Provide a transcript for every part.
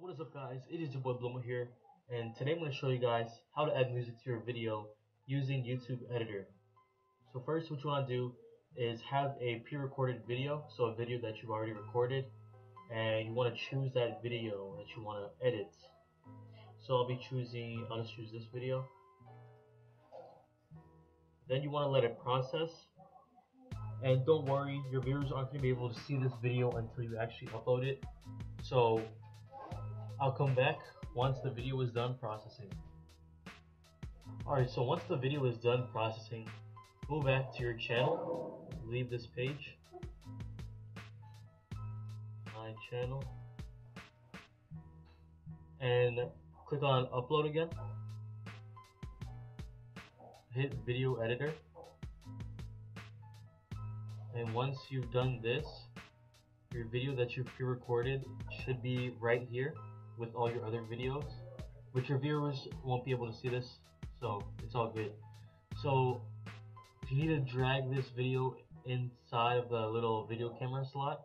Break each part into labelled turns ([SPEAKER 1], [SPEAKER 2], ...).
[SPEAKER 1] what is up guys, it is your boy Blomo here, and today I'm going to show you guys how to add music to your video using YouTube Editor. So first what you want to do is have a pre-recorded video, so a video that you've already recorded, and you want to choose that video that you want to edit. So I'll be choosing, I'll just choose this video. Then you want to let it process, and don't worry, your viewers aren't going to be able to see this video until you actually upload it. So I'll come back once the video is done processing. Alright, so once the video is done processing, go back to your channel, leave this page, my channel, and click on upload again, hit video editor, and once you've done this, your video that you pre-recorded should be right here with all your other videos, which your viewers won't be able to see this, so it's all good. So you need to drag this video inside of the little video camera slot,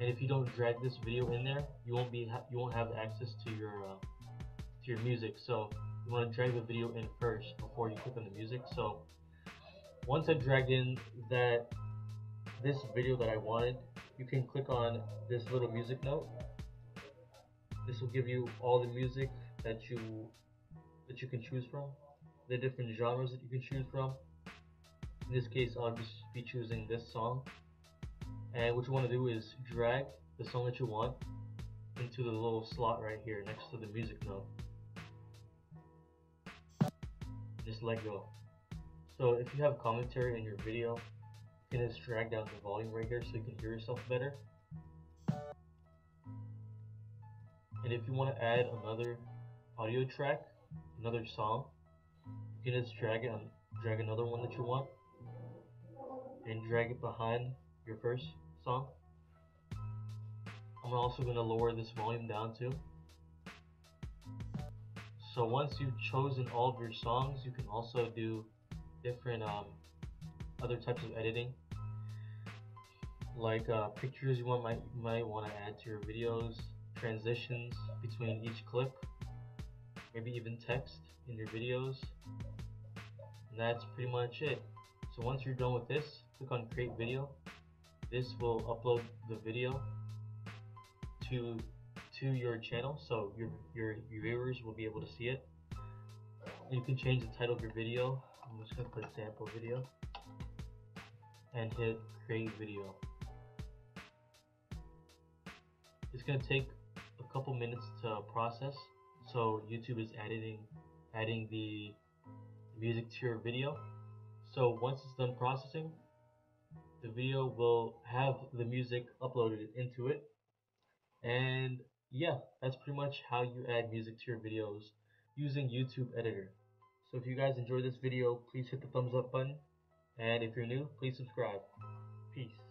[SPEAKER 1] and if you don't drag this video in there, you won't be you won't have access to your uh, to your music. So you want to drag the video in first before you click on the music. So once I dragged in that this video that I wanted, you can click on this little music note this will give you all the music that you that you can choose from, the different genres that you can choose from. In this case, I'll just be choosing this song. And what you want to do is drag the song that you want into the little slot right here next to the music note. Just let go. So if you have commentary in your video, you can just drag down the volume right here so you can hear yourself better. And if you want to add another audio track, another song, you can just drag it drag another one that you want, and drag it behind your first song. I'm also going to lower this volume down too. So once you've chosen all of your songs, you can also do different um, other types of editing, like uh, pictures you want might might want to add to your videos, transitions between each clip, maybe even text in your videos. And that's pretty much it. So once you're done with this, click on create video. This will upload the video to to your channel so your, your, your viewers will be able to see it. You can change the title of your video. I'm just gonna put sample video and hit create video. It's gonna take couple minutes to process. So YouTube is editing adding the music to your video. So once it's done processing, the video will have the music uploaded into it. And yeah, that's pretty much how you add music to your videos using YouTube Editor. So if you guys enjoyed this video, please hit the thumbs up button. And if you're new, please subscribe. Peace.